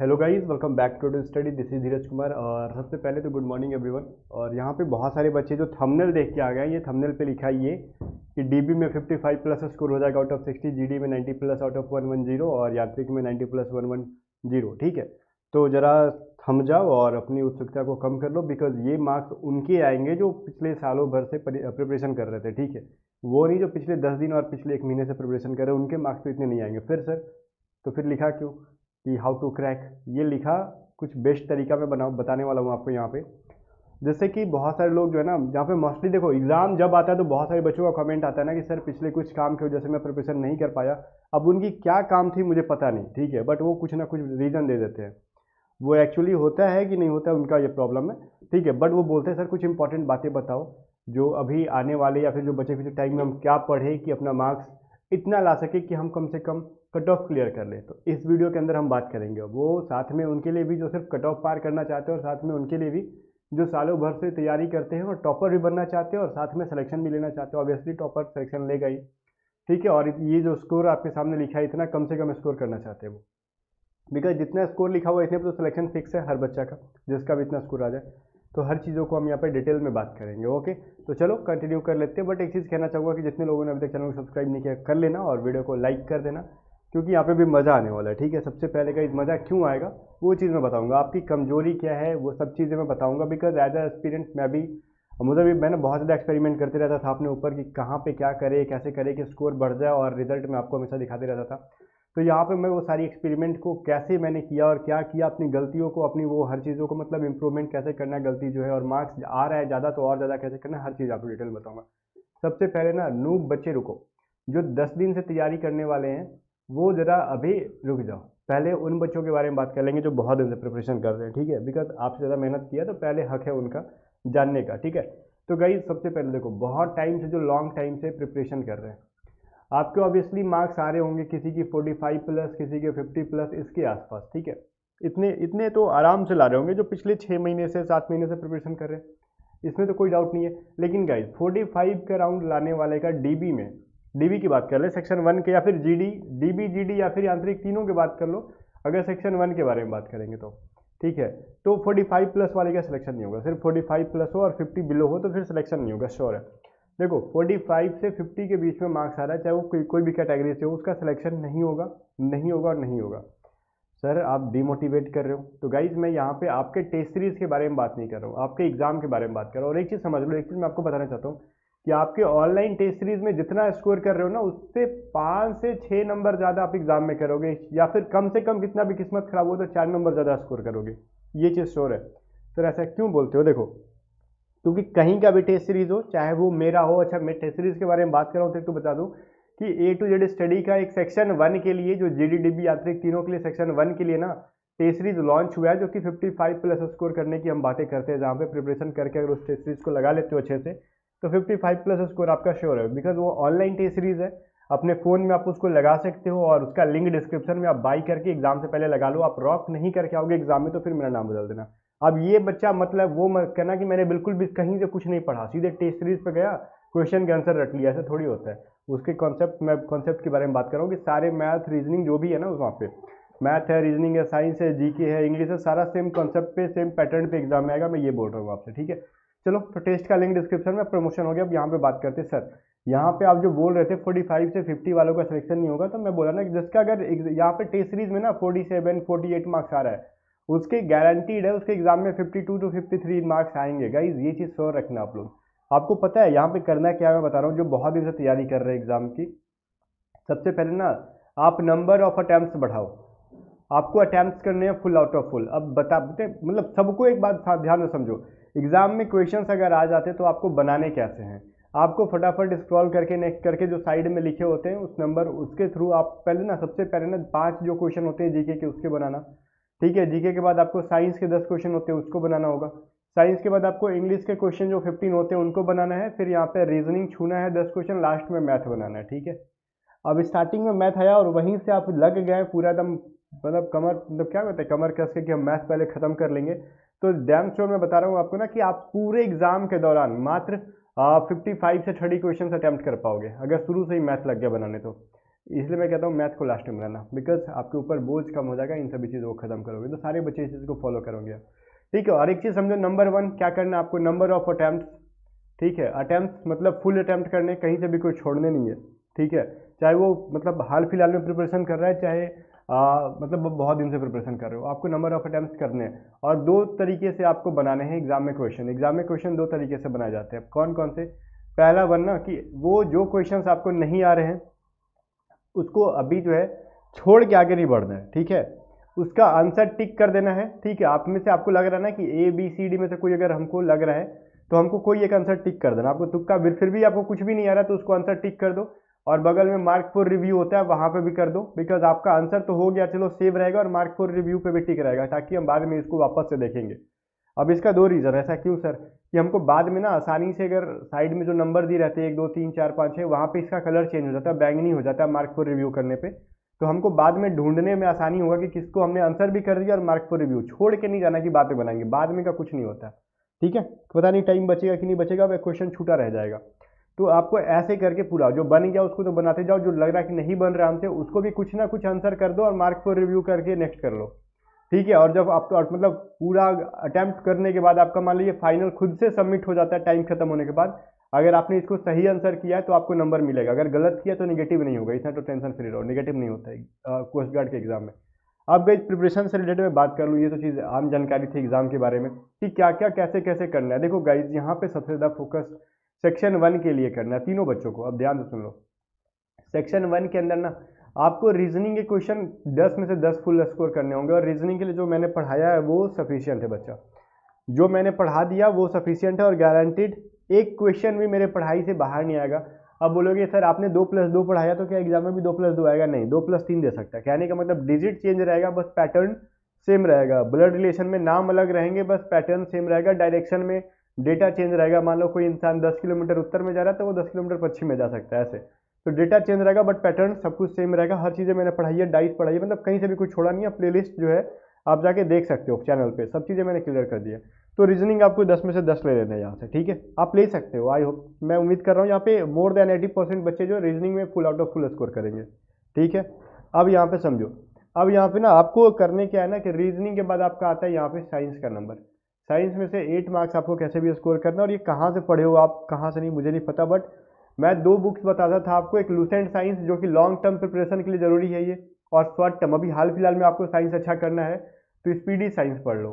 Hello guys welcome back to study this is Dheeraj Kumar और सबसे पहले तो गुड मॉर्निंग एवरीवन और यहाँ पे बहुत सारे बच्चे जो थंबनेल देख के आ गए हैं, ये थंबनेल पे लिखा है ये, कि डीबी में 55 प्लस स्कोर हो जाएगा आउट ऑफ़ 60 जीडी में 90 प्लस आउट ऑफ़ 110 और यात्रिक में 90 प्लस 110 ठीक है? तो ज़रा थम जाओ और अपनी उत्सुकता को कम कर लो बिकॉज़ ये मार्क्स उनके आएँगे जो पिछले सालों भर से प्रिपरेशन कर रहे थे, ठीक है? वो नहीं जो पिछले दस दिन और पिछले एक महीने से प्रिपरेशन कर रहे, उनके मार्क्स तो इतने नहीं आएँगे। फिर सर तो फिर लिखा क्यों? कि हाउ टू क्रैक ये लिखा कुछ बेस्ट तरीका मैं बना, बताने वाला हूँ आपको यहाँ पे। जैसे कि बहुत सारे लोग जो है ना, जहाँ पे मोस्टली देखो एग्ज़ाम जब आता है तो बहुत सारे बच्चों का कमेंट आता है ना कि, सर, पिछले कुछ काम की वजह से मैं प्रिपरेशन नहीं कर पाया। अब उनकी क्या काम थी मुझे पता नहीं, ठीक है? बट वो कुछ ना कुछ रीज़न दे देते हैं। वो एक्चुअली होता है कि नहीं होता है उनका ये प्रॉब्लम है, ठीक है? बट वो बोलते हैं, सर, कुछ इंपॉर्टेंट बातें बताओ, जो अभी आने वाले या फिर जो बचे कुछ टाइम में हम क्या पढ़े कि अपना मार्क्स इतना ला सके कि हम कम से कम कट ऑफ़ क्लियर कर ले। तो इस वीडियो के अंदर हम बात करेंगे। वो साथ में उनके लिए भी जो सिर्फ़ कट ऑफ़ पार करना चाहते हैं और साथ में उनके लिए भी जो सालों भर से तैयारी करते हैं और टॉपर भी बनना चाहते हैं और साथ में सिलेक्शन भी लेना चाहते हैं। ऑब्वियसली टॉपर सिलेक्शन ले गई ठीक है? और ये जो स्कोर आपके सामने लिखा है, इतना कम से कम स्कोर करना चाहते हैं वो। बिकॉज़ जितना स्कोर लिखा हुआ है, इतने पर तो सिलेक्शन फिक्स है हर बच्चा का, जिसका भी इतना स्कोर आ जाए। तो हर चीज़ों को हम यहाँ पर डिटेल में बात करेंगे ओके तो चलो कंटिन्यू कर लेते हैं बट एक चीज़ कहना चाहूँगा कि जितने लोगों ने अभी तक चैनल को सब्सक्राइब नहीं किया, कर लेना और वीडियो को लाइक कर देना, क्योंकि यहाँ पे भी मज़ा आने वाला है, ठीक है? सबसे पहले का मज़ा क्यों आएगा, वो चीज़ मैं बताऊँगा। आपकी कमज़ोरी क्या है, वो सब चीज़ें मैं बताऊँगा बिकॉज़ एज अ एक्सपीरियंस मैं भी, मुझे भी, मैंने बहुत ज़्यादा एक्सपेरिमेंट करते रहता था अपने ऊपर कि कहाँ पे क्या करे, कैसे करे कि स्कोर बढ़ जाए और रिज़ल्ट मैं आपको हमेशा दिखाते रहता था। तो यहाँ पे मैं वो सारी एक्सपेरिमेंट को कैसे मैंने किया और क्या किया, अपनी गलतियों को, अपनी वो हर चीज़ों को मतलब इंप्रूवमेंट कैसे करना गलती जो है और मार्क्स आ रहा है ज़्यादा तो और ज़्यादा कैसे करना हर चीज़ आपको डिटेल बताऊँगा। सबसे पहले ना नूब बच्चे रुको। जो दस दिन से तैयारी करने वाले हैं, वो ज़रा अभी रुक जाओ। पहले उन बच्चों के बारे में बात कर लेंगे जो बहुत दिन से प्रिपरेशन कर रहे हैं, ठीक है? बिकॉज़ आपसे ज़्यादा मेहनत किया तो पहले हक है उनका जानने का, ठीक है? तो गई सबसे पहले देखो, बहुत टाइम से, जो लॉन्ग टाइम से प्रिपरेशन कर रहे हैं। आपके ऑब्वियसली मार्क्स आ रहे होंगे किसी की 45 प्लस किसी के 50 प्लस इसके आसपास, ठीक है? इतने इतने तो आराम से ला रहे होंगे जो पिछले छः महीने से, सात महीने से प्रिपरेशन कर रहे हैं। इसमें तो कोई डाउट नहीं है। लेकिन गाइज़ 45 का राउंड लाने वाले का डीबी में डीबी की बात कर ले सेक्शन वन के या फिर जीडी डीबी जीडी या फिर यांत्रिक तीनों की बात कर लो, अगर सेक्शन वन के बारे में बात करेंगे तो ठीक है? तो 45 प्लस वाले का सिलेक्शन नहीं होगा। सिर्फ़ 45 प्लस हो और 50 बिलो हो तो फिर सिलेक्शन नहीं होगा श्योर है? देखो 45 से 50 के बीच में मार्क्स आ रहा है, चाहे वो कोई कोई भी कैटेगरी से हो, उसका सिलेक्शन नहीं होगा नहीं होगा और नहीं होगा। सर आप डिमोटिवेट कर रहे हो। तो गाइज़ मैं यहाँ पे आपके टेस्ट सीरीज़ के बारे में बात नहीं कर रहा हूँ, आपके एग्ज़ाम के बारे में बात कर रहा हूँ। और एक चीज़ समझ लो, एक चीज़ मैं आपको बताना चाहता हूँ कि आपके ऑनलाइन टेस्ट सीरीज़ में जितना स्कोर कर रहे हो ना, उससे पाँच से छः नंबर ज़्यादा आप एग्ज़ाम में करोगे, या फिर कम से कम कितना भी किस्मत खराब हो तो चार नंबर ज़्यादा स्कोर करोगे। ये चीज़ श्योर है। सर ऐसा क्यों बोलते हो? देखो क्योंकि कहीं का भी टेस्ट सीरीज़ हो, चाहे वो मेरा हो अच्छा मैं टेस्ट सीरीज़ के बारे में बात कर रहा हूँ तो बता दूँ कि ए टू जेड स्टडी का एक सेक्शन वन के लिए, जो जी डी डी बी यांत्रिक तीनों के लिए सेक्शन वन के लिए ना टेस्ट सीरीज़ लॉन्च हुआ है, जो कि 55 प्लस स्कोर करने की हम बातें करते हैं, जहाँ पे प्रिपरेशन करके अगर उस टेस्ट सीरीज़ को लगा लेते हो अच्छे से तो 55 प्लस स्कोर आपका श्योर है। बिकॉज़ वो ऑनलाइन टेस्ट सीरीज़ है, अपने फ़ोन में आप उसको लगा सकते हो और उसका लिंक डिस्क्रिप्शन में आप बाई करके एग्ज़ाम से पहले लगा लो। आप रॉक नहीं करके आओगे एग्ज़ाम में तो फिर मेरा नाम बदल देना। अब ये बच्चा मतलब वो कहना कि मैंने बिल्कुल भी कहीं से कुछ नहीं पढ़ा सीधे टेस्ट सीरीज़ पे गया क्वेश्चन के आंसर रट लिया ऐसा थोड़ी होता है। उसके कॉन्सेप्ट मैं कॉन्सेप्ट के बारे में बात कर रहा हूँ कि सारे मैथ रीजनिंग जो भी है ना वहाँ पे मैथ है रीजनिंग है साइंस है जीके है इंग्लिश है सारा सेम कॉन्सेप्ट पे सेम पैटर्न पे एग्ज़ाम में आएगा मैं ये बोल रहा हूँ आपसे ठीक है? चलो तो टेस्ट का लिंक डिस्क्रिप्शन में प्रमोशन हो गया अब यहाँ पे बात करते सर यहाँ पे आप जो बोल रहे थे 45 से 50 वालों का सिलेक्शन नहीं होगा तो मैं बोला ना कि जिसका अगर यहाँ पे टेस्ट सीरीज़ में ना 47, 48 मार्क्स आ रहा है उसके गारंटीड है, उसके एग्ज़ाम में 52 टू 53 मार्क्स आएँगे। गाइज़ ये चीज़ श्योर रखना आप लोग। आपको पता है, यहाँ पे करना क्या मैं बता रहा हूँ, जो बहुत दिन से तैयारी कर रहे हैं एग्ज़ाम की, सबसे पहले ना, आप नंबर ऑफ़ अटैम्प्ट बढ़ाओ। आपको अटैम्प्ट करने हैं फुल आउट ऑफ़ फुल अब बता मतलब सबको एक बात ध्यान में समझो। एग्ज़ाम में क्वेश्चन अगर आ जाते तो आपको बनाने कैसे हैं? आपको फटाफट स्क्रॉल करके नेक्स्ट करके जो साइड में लिखे होते हैं, उस नंबर उसके थ्रू आप पहले ना, सबसे पहले ना, पाँच जो क्वेश्चन होते हैं जीके के, उसके बनाना। ठीक है जीके के बाद आपको साइंस के दस क्वेश्चन होते हैं, उसको बनाना होगा। साइंस के बाद आपको इंग्लिश के क्वेश्चन जो फिफ्टीन होते हैं, उनको बनाना है, फिर यहाँ पे रीजनिंग छूना है दस क्वेश्चन लास्ट में मैथ बनाना है, ठीक है? अब स्टार्टिंग में मैथ आया और वहीं से आप लग गए पूरा एकदम मतलब कमर मतलब क्या कहते हैं, कमर कस के कि हम मैथ पहले ख़त्म कर लेंगे। तो डैम श्योर में बता रहा हूँ आपको ना कि आप पूरे एग्ज़ाम के दौरान मात्र फिफ्टी फाइव से थर्टी क्वेश्चन अटैम्प्ट कर पाओगे, अगर शुरू से ही मैथ लग गया बनाने तो। इसलिए मैं कहता हूँ मैथ को लास्ट में बनाना बिकॉज़ आपके ऊपर बोझ कम हो जाएगा इन सभी चीज़ों को खत्म करोगे तो सारे बच्चे इस चीज़ को फॉलो करोगे। ठीक है और एक चीज़ समझो नंबर वन क्या करना है आपको? नंबर ऑफ़ अटैम्प्ट ठीक है अटैम्प्ट मतलब फुल अटैम्प्ट करने कहीं से भी कोई छोड़ने नहीं है। ठीक है चाहे वो मतलब हाल फ़िलहाल में प्रिपरेशन कर रहा है चाहे आ, मतलब बहुत दिन से प्रिपरेशन कर रहे हो आपको नंबर ऑफ़ अटैम्प्ट करने हैं। और दो तरीके से आपको बनाने हैं एग्ज़ाम में क्वेश्चन एग्ज़ाम में क्वेश्चन दो तरीके से बनाए जाते हैं। कौन कौन से? पहला बनना कि वो जो क्वेश्चन आपको नहीं आ रहे हैं उसको अभी जो है छोड़ के आगे नहीं बढ़ना है, ठीक है? उसका आंसर टिक कर देना है, ठीक है? आप में से आपको लग रहा है ना कि ए बी सी डी में से कोई अगर हमको लग रहा है तो हमको कोई एक आंसर टिक कर देना। आपको तुक्का फिर भी आपको कुछ भी नहीं आ रहा तो उसको आंसर टिक कर दो। और बगल में मार्क फोर रिव्यू होता है, वहाँ पे भी कर दो बिकॉज़ आपका आंसर तो हो गया, चलो सेव रहेगा और मार्क फोर रिव्यू पे भी टिक रहेगा, ताकि हम बाद में इसको वापस से देखेंगे। अब इसका दो रीज़न ऐसा क्यों सर कि हमको बाद में ना आसानी से अगर साइड में जो नंबर दी रहते हैं, एक, दो, तीन, चार, पाँच छः वहाँ पे इसका कलर चेंज हो जाता है बैंगनी हो जाता है मार्क फॉर रिव्यू करने पे तो हमको बाद में ढूँढने में आसानी होगा कि किसको हमने आंसर भी कर दिया और मार्क फॉर रिव्यू छोड़ के नहीं जाना कि बातें बनाएँगे। बाद में का कुछ नहीं होता। ठीक है? पता नहीं टाइम बचेगा कि नहीं बचेगा, वह क्वेश्चन छूटा रह जाएगा। तो आपको ऐसे करके पूरा, जो बन गया उसको तो बनाते जाओ, जो लग रहा है कि नहीं बन रहा हमसे, उसको भी कुछ ना कुछ आंसर कर दो और मार्क फॉर रिव्यू करके नेक्स्ट कर लो। ठीक है, और जब आप तो मतलब पूरा अटैम्प्ट करने के बाद आपका, मान लीजिए फाइनल खुद से सबमिट हो जाता है टाइम खत्म होने के बाद, अगर आपने इसको सही आंसर किया है तो आपको नंबर मिलेगा। अगर गलत किया तो निगेटिव नहीं होगा। इतना तो टेंशन फ्री रहो। निगेटिव नहीं होता है कोस्ट गार्ड के एग्ज़ाम में। अब गई प्रिपरेशन से रिलेटेड मैं बात कर लूँ, ये तो चीज़ आम जानकारी थी एग्ज़ाम के बारे में, कि क्या क्या कैसे कैसे करना है। देखो गाइज़ यहाँ पे सबसे ज़्यादा फोकस सेक्शन वन के लिए करना है, तीनों बच्चों को। अब ध्यान से सुन लो। सेक्शन वन के अंदर ना आपको रीजनिंग के क्वेश्चन 10 में से 10 फुल स्कोर करने होंगे और रीजनिंग के लिए जो मैंने पढ़ाया है वो सफिशियंट है बच्चा। जो मैंने पढ़ा दिया वो सफिशियंट है और गारंटीड एक क्वेश्चन भी मेरे पढ़ाई से बाहर नहीं आएगा। अब बोलोगे, सर, आपने दो प्लस दो पढ़ाया तो क्या एग्ज़ाम में भी दो प्लस दो आएगा? नहीं, दो प्लस तीन दे सकता है। कहने का मतलब डिजिट चेंज रहेगा, बस पैटर्न सेम रहेगा। ब्लड रिलेशन में नाम अलग रहेंगे, बस पैटर्न सेम रहेगा। डायरेक्शन में डेटा चेंज रहेगा। मान लो कोई इंसान 10 किलोमीटर उत्तर में जा रहा है तो वो 10 किलोमीटर पश्चिम में जा सकता है, ऐसे। तो डेटा चेंज रहेगा बट पैटर्न सब कुछ सेम रहेगा। हर चीज़ें मैंने पढ़ाई है डाइट पढ़ाई है मतलब कहीं से भी कुछ छोड़ा नहीं है। प्लेलिस्ट जो है, आप जाके देख सकते हो चैनल पे। सब चीज़ें मैंने क्लियर कर दिया तो रीजनिंग आपको 10 में से 10 ले लेना है यहाँ से, ठीक है? आप ले सकते हो आई होप मैं उम्मीद कर रहा हूँ यहाँ पे मोर देन एटी परसेंट बच्चे जो रीजनिंग में full out of full score करेंगे, ठीक है? अब यहाँ पे समझो, अब यहाँ पे ना आपको करने क्या है ना कि रीजनिंग के बाद आपका आता है यहाँ पे साइंस का नंबर साइंस में से एट मार्क्स आपको कैसे भी स्कोर करना और ये कहाँ से पढ़े हो आप, कहाँ से नहीं, मुझे नहीं पता बट मैं दो बुक्स बताता था आपको, एक लूसेंट साइंस जो कि लॉन्ग टर्म प्रिपरेशन के लिए ज़रूरी है ये, और शॉर्ट टर्म अभी हाल फ़िलहाल में आपको साइंस अच्छा करना है तो स्पीडी साइंस पढ़ लो।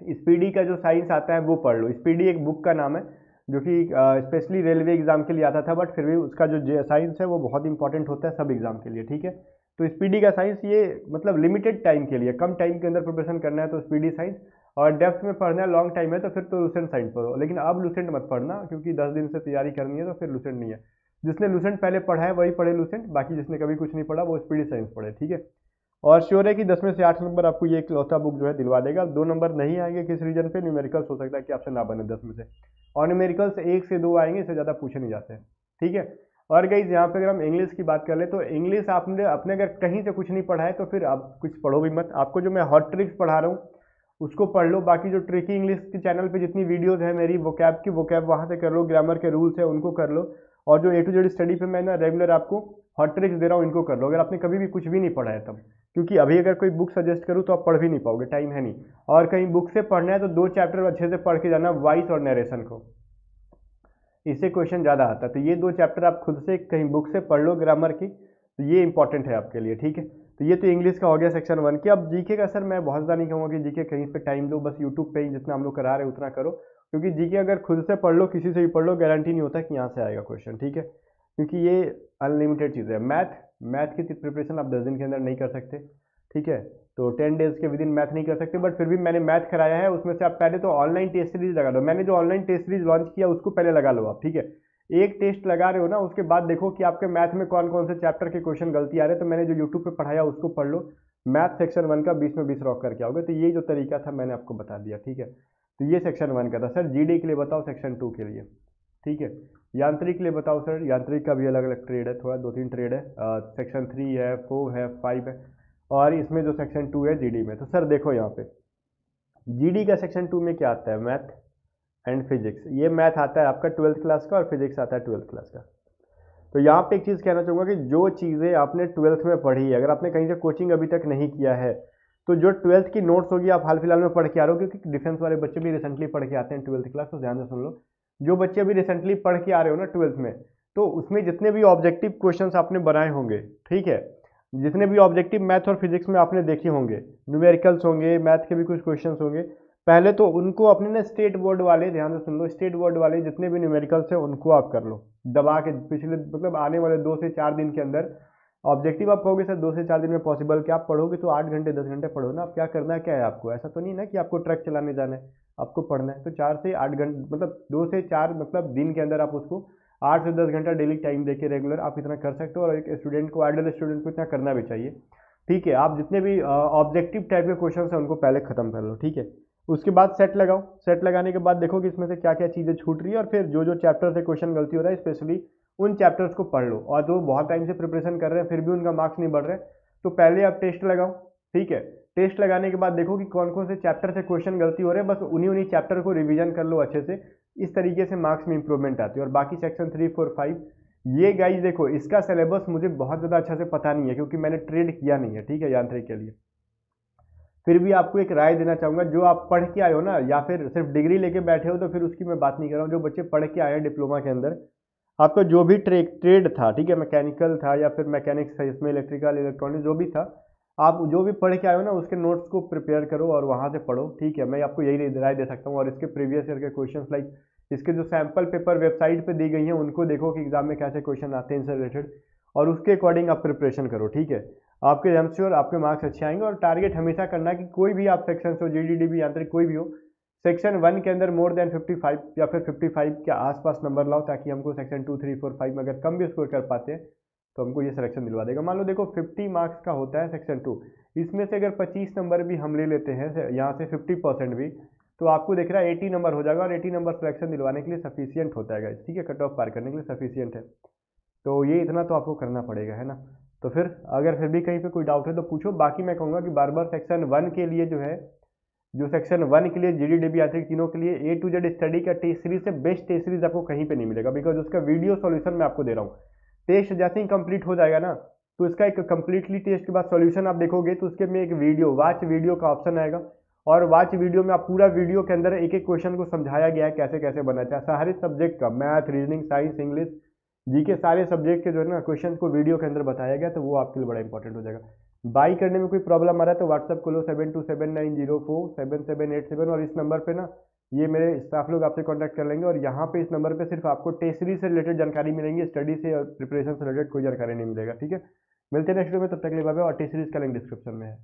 स्पीडी का जो साइंस आता है वो पढ़ लो। स्पीडी एक बुक का नाम है, जो कि स्पेशली रेलवे एग्ज़ाम के लिए आता था बट फिर भी उसका जो साइंस है वो बहुत इंपॉर्टेंट होता है सब एग्ज़ाम के लिए, ठीक है? तो स्पीडी का साइंस ये मतलब लिमिटेड टाइम के लिए, कम टाइम के अंदर प्रिपरेशन करना है तो स्पीडी साइंस और डेप्थ में पढ़ना है लॉन्ग टाइम है तो फिर तो लूसेंट साइंस पढ़ो। लेकिन अब लूसेंट मत पढ़ना, क्योंकि दस दिन से तैयारी करनी है तो फिर लूसेंट नहीं है। जिसने लूसेंट पहले पढ़ा है, वही पढ़े लूसेंट बाकी जिसने कभी कुछ नहीं पढ़ा, वो स्पीडी साइंस पढ़े, ठीक है? और श्योर है कि दस में से आठ नंबर आपको ये इकलौता बुक जो है दिलवा देगा। दो नंबर नहीं आएँगे किस रीजन पे न्यूमेरिकल्स हो सकता है कि आपसे ना बने दस में से। और न्यूमेरिकल्स एक से दो आएँगे, इससे ज़्यादा पूछे नहीं जाते ठीक है? और गई यहाँ पे अगर हम इंग्लिश की बात कर ले तो इंग्लिश आपने अपने अगर कहीं से कुछ नहीं पढ़ा है तो फिर आप कुछ पढ़ो भी मत। आपको जो मैं हॉट ट्रिक्स पढ़ा रहा हूँ उसको पढ़ लो। बाकी जो ट्रिकी इंग्लिश के चैनल पे जितनी वीडियोस है मेरी वो कैब की वो कैब वहाँ से कर लो ग्रामर के रूल्स है उनको कर लो। और जो ए टू जेड स्टडी पे मैं ना रेगुलर आपको हॉट ट्रिक्स दे रहा हूँ, इनको कर लो। अगर आपने कभी भी कुछ भी नहीं पढ़ा है तब। क्योंकि अभी अगर कोई बुक सजेस्ट करूँ तो आप पढ़ भी नहीं पाओगे टाइम है नहीं। और कहीं बुक से पढ़ना है तो दो चैप्टर अच्छे से पढ़ के जाना वॉइस और नरेशन को। इससे क्वेश्चन ज़्यादा आता है। तो ये दो चैप्टर आप खुद से कहीं बुक से पढ़ लो ग्रामर की। तो ये इंपॉर्टेंट है आपके लिए, ठीक है? तो ये तो इंग्लिश का हो गया सेक्शन वन की अब जीके का सर मैं बहुत ज़्यादा नहीं कहूँगा कि जीके कहीं पे टाइम लो बस यूट्यूब पे ही जितना हम लोग करा रहे उतना करो। क्योंकि जीके अगर खुद से पढ़ लो, किसी से भी पढ़ लो गारंटी नहीं होता कि यहाँ से आएगा क्वेश्चन ठीक है? क्योंकि ये अनलिमिटेड चीज़ है। मैथ मैथ की प्रिपरेशन आप दस दिन के अंदर नहीं कर सकते, ठीक है? तो टेन डेज़ के विद इन मैथ नहीं कर सकते बट फिर भी मैंने मैथ कराया है, उसमें से आप पहले तो ऑनलाइन टेस्ट सीरीज़ लगा लो मैंने जो ऑनलाइन टेस्ट सीरीज़ लॉन्च किया, उसको पहले लगा लो आप, ठीक है? एक टेस्ट लगा रहे हो ना, उसके बाद देखो कि आपके मैथ में कौन कौन से चैप्टर के क्वेश्चन गलती आ रहे हैं। तो मैंने जो यूट्यूब पे पढ़ाया, उसको पढ़ लो। मैथ सेक्शन वन का बीस में बीस रॉक करके आओगे। तो ये जो तरीका था, मैंने आपको बता दिया, ठीक है? तो ये सेक्शन वन का था। सर जीडी के लिए बताओ सेक्शन टू के लिए, ठीक है? यांत्रिक के लिए बताओ, सर। यांत्रिक का भी अलग अलग ट्रेड है, थोड़ा दो तीन ट्रेड है सेक्शन थ्री है फोर है फाइव है, और इसमें जो सेक्शन टू है जीडी में। तो सर, देखो यहाँ पे जीडी का सेक्शन टू में क्या आता है? Math and physics. ये मैथ आता है आपका ट्वेल्थ क्लास का और फिजिक्स आता है ट्वेल्थ क्लास का। तो यहाँ पे एक चीज़ कहना चाहूँगा कि जो चीज़ें आपने ट्वेल्थ में पढ़ी है, अगर आपने कहीं से कोचिंग अभी तक नहीं किया है तो जो ट्वेल्थ की नोट्स होगी आप हाल फ़िलहाल में पढ़ के आ रहे हो, क्योंकि डिफेंस वाले बच्चे भी रिसेंटली पढ़ के आते हैं ट्वेल्थ क्लास तो ध्यान से सुन लो। जो बच्चे अभी रिसेंटली पढ़ के आ रहे हो ना ट्वेल्थ में तो उसमें जितने भी ऑब्जेक्टिव क्वेश्चन आपने बनाए होंगे, ठीक है? जितने भी ऑब्जेक्टिव मैथ और फिजिक्स में आपने देखे होंगे न्यूमेरिकल्स होंगे मैथ के भी कुछ क्वेश्चन होंगे पहले तो उनको अपने ना स्टेट बोर्ड वाले, ध्यान से सुन लो स्टेट बोर्ड वाले जितने भी न्यूमेरिकल्स हैं, उनको आप कर लो। दबा के पिछले मतलब आने वाले दो से चार दिन के अंदर ऑब्जेक्टिव आप कहोगे, सर, दो से चार दिन में पॉसिबल क्या आप पढ़ोगे तो आठ घंटे, दस घंटे पढ़ो ना। आप क्या करना है, क्या है आपको? ऐसा तो नहीं ना कि आपको ट्रक चलाने जाना है। आपको पढ़ना है। तो चार से आठ घंटे मतलब दो से चार मतलब दिन के अंदर आप उसको आठ से दस घंटा डेली टाइम देके रेगुलर आप इतना कर सकते हो और एक स्टूडेंट को आइडल स्टूडेंट को इतना करना भी चाहिए। ठीक है, आप जितने भी ऑब्जेक्टिव टाइप के क्वेश्चन हैं, उनको पहले ख़त्म कर लो। ठीक है? उसके बाद सेट लगाओ। सेट लगाने के बाद देखो कि इसमें से क्या क्या चीज़ें छूट रही है और फिर जो जो चैप्टर से क्वेश्चन गलती हो रहा है स्पेशली उन चैप्टर्स को पढ़ लो। और जो बहुत टाइम से प्रिपरेशन कर रहे हैं, फिर भी उनका मार्क्स नहीं बढ़ रहे तो पहले आप टेस्ट लगाओ, ठीक है? टेस्ट लगाने के बाद देखो कि कौन कौन से चैप्टर से क्वेश्चन गलती हो रहे हैं, बस उन्हीं उन्हीं चैप्टर को रिवीजन कर लो अच्छे से। इस तरीके से मार्क्स में इंप्रूवमेंट आती है। और बाकी सेक्शन थ्री फोर फाइव ये गाइज़ देखो, इसका सिलेबस मुझे बहुत ज़्यादा अच्छा से पता नहीं है, क्योंकि मैंने ट्रेड किया नहीं है, ठीक है, यांत्रिक के लिए। फिर भी आपको एक राय देना चाहूँगा, जो आप पढ़ के आए हो ना, या फिर सिर्फ़ डिग्री लेके बैठे हो तो फिर उसकी मैं बात नहीं कर रहा हूँ, जो बच्चे पढ़ के आए हैं डिप्लोमा के अंदर, आपका जो भी ट्रे, ट्रेड था, ठीक है, मैकेनिकल था या फिर मैकेनिक्स था इसमें इलेक्ट्रिकल इलेक्ट्रॉनिक जो भी था, आप जो भी पढ़ के आए हो ना, उसके नोट्स को प्रिपेयर करो और वहाँ से पढ़ो, ठीक है, मैं आपको यही राय दे सकता हूँ। और इसके प्रीवियस ईयर के क्वेश्चन लाइक इसके जो सैंपल पेपर वेबसाइट पे दी गई हैं, उनको देखो कि एग्ज़ाम में कैसे क्वेश्चन आते हैं, इनसे रिलेटेड, और उसके अकॉर्डिंग आप प्रिपरेशन करो, ठीक है। आपके एम श्योर आपके मार्क्स अच्छे आएँगे और टारगेट हमेशा करना कि कोई भी आप सेक्शन हो जी डी यांत्रिक कोई भी हो सेक्शन वन के अंदर मोर देन 55 या फिर 55 के आसपास नंबर लाओ ताकि हमको section two three four five में अगर कम भी स्कोर कर पाते हैं तो हमको ये सिलेक्शन दिलवा देगा। मान लो देखो 50 मार्क्स का होता है सेक्शन टू इसमें से अगर 25 नंबर भी हम ले लेते हैं यहाँ से 50 परसेंट भी तो आपको देख रहा है एटी नंबर हो जाएगा और एटी नंबर सिलेक्शन दिलवाने के लिए सफिशियंट होता है ठीक है कट ऑफ़ पार करने के लिए सफिशियंट है। तो ये इतना तो आपको करना पड़ेगा, है ना? तो फिर अगर फिर भी कहीं पे कोई डाउट है तो पूछो। बाकी मैं कहूँगा कि बार बार सेक्शन वन के लिए जो है, जो सेक्शन वन के लिए जी डी डी तीनों के लिए ए टू जेड स्टडी का टेस्ट सीरीज़ से बेस्ट टेस्ट सीरीज़ आपको कहीं पे नहीं मिलेगा बिकॉज़ उसका वीडियो सॉल्यूशन मैं आपको दे रहा हूँ। टेस्ट जैसे ही कंप्लीट हो जाएगा ना तो इसका एक कंप्लीटली टेस्ट के बाद सॉल्यूशन आप देखोगे तो उसके में एक वीडियो वाच वीडियो का ऑप्शन आएगा। और वाच वीडियो में आप पूरा वीडियो के अंदर एक एक क्वेश्चन को समझाया गया है कैसे कैसे बना चाहे सारे सब्जेक्ट का math reasoning science English G K सारे सब्जेक्ट के जो है ना क्वेश्चन को वीडियो के अंदर बताया गया तो वो आपके लिए बड़ा इंपॉर्टेंट हो जाएगा। बाई करने में कोई प्रॉब्लम आ रहा है तो व्हाट्सअप को लो seven two seven nine zero four seven seven eight seven और इस नंबर पे ना ये मेरे स्टाफ लोग आपसे कांटेक्ट कर लेंगे और यहाँ पे इस नंबर पे सिर्फ़ आपको टेस्टरी से रिलेटेड जानकारी मिलेंगी स्टडी से और प्रिपरेशन से रिलेटेड कोई जानकारी नहीं मिलेगा, ठीक है? मिलते हैं नेक्स्ट वीडियो में, तब तक बाबे और टेस्टरीज का लिंक डिस्क्रिप्शन में है।